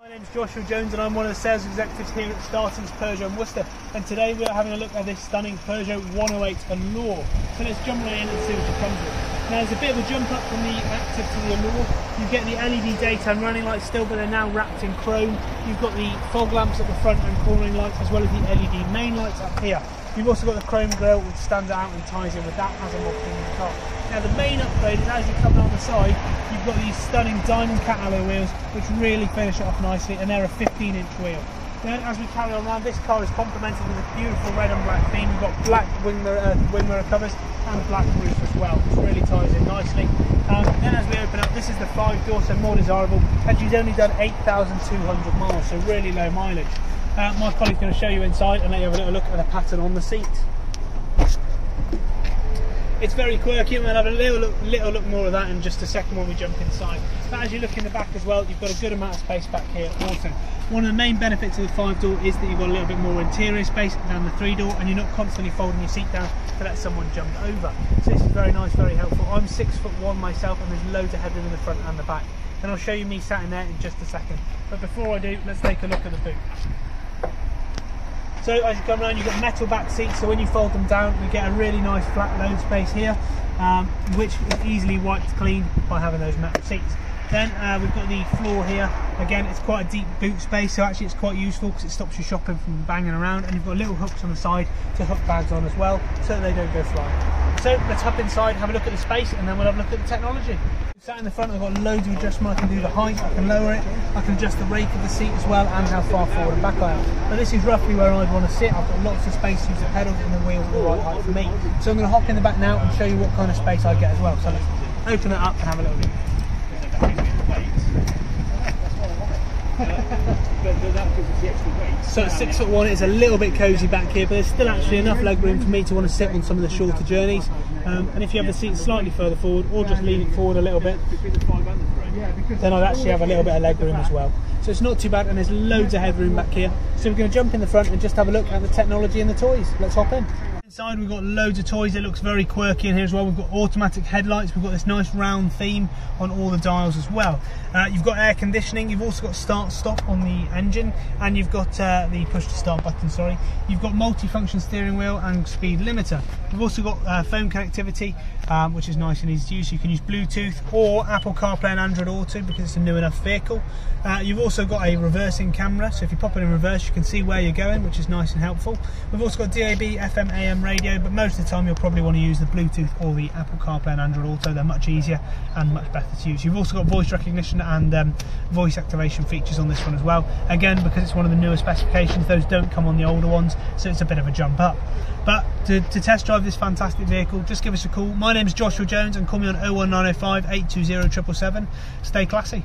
My name's Joshua Jones and I'm one of the sales executives here at Startin's Peugeot in Worcester and today we are having a look at this stunning Peugeot 108 Allure. So let's jump right in and see what it comes with. Now there's a bit of a jump up from the Active to the Allure. You get the LED daytime running lights still but they're now wrapped in chrome. You've got the fog lamps at the front and cornering lights as well as the LED main lights up here. You've also got the chrome grille which stands out and ties in with that as a more the car. Now the main upgrade is as you come down the side, you've got these stunning diamond cut alloy wheels which really finish it off nicely and they're a 15 inch wheel. Then as we carry on around, this car is complemented with a beautiful red and black theme. We've got black wing mirror, uh, wing mirror covers and black roof as well, which really ties in nicely. Um, then as we open up, this is the five door, so more desirable, and she's only done 8,200 miles, so really low mileage. Uh, my colleague's going to show you inside and let you have a little look at the pattern on the seat. It's very quirky and we'll have a little look, little look more of that in just a second when we jump inside. But as you look in the back as well, you've got a good amount of space back here also. One of the main benefits of the five door is that you've got a little bit more interior space than the three door and you're not constantly folding your seat down to let someone jump over. So this is very nice, very helpful. I'm six foot one myself and there's loads of headroom in the front and the back. And I'll show you me sat in there in just a second. But before I do, let's take a look at the boot. So as you come around, you've got metal back seats, so when you fold them down, we get a really nice flat load space here, um, which is easily wiped clean by having those metal seats. Then uh, we've got the floor here. Again, it's quite a deep boot space, so actually it's quite useful because it stops you shopping from banging around. And you've got little hooks on the side to hook bags on as well, so they don't go flying. So let's hop inside, have a look at the space, and then we'll have a look at the technology. Sat in the front, I've got loads of adjustment. I can do the height, I can lower it, I can adjust the rake of the seat as well, and how far forward and back I am. But this is roughly where I'd want to sit. I've got lots of space to use the pedals and the wheels at the right height for me. So I'm going to hop in the back now and show you what kind of space I get as well. So let's open it up and have a little look. So at six foot one, it's a little bit cosy back here, but there's still actually enough leg room for me to want to sit on some of the shorter journeys. Um, and if you have the seat slightly further forward, or just lean it forward a little bit, then I'd actually have a little bit of leg room as well. So it's not too bad, and there's loads of headroom back here. So we're going to jump in the front and just have a look at the technology and the toys. Let's hop in. Inside we've got loads of toys. It looks very quirky in here as well. We've got automatic headlights. We've got this nice round theme on all the dials as well. Uh, you've got air conditioning. You've also got start stop on the engine, and you've got uh, the push to start button. Sorry. You've got multi-function steering wheel and speed limiter. We've also got uh, phone connectivity, um, which is nice and easy to use. You can use Bluetooth or Apple CarPlay and Android Auto because it's a new enough vehicle. Uh, you've also got a reversing camera, so if you pop it in reverse, you can see where you're going, which is nice and helpful. We've also got DAB, FM, AM radio, but most of the time you'll probably want to use the Bluetooth or the Apple CarPlay and Android Auto. They're much easier and much better to use. You've also got voice recognition and um, voice activation features on this one as well. Again, because it's one of the newer specifications, those don't come on the older ones, so it's a bit of a jump up. But to, to test drive this fantastic vehicle, just give us a call. My name is Joshua Jones and call me on 01905 820 777. Stay classy.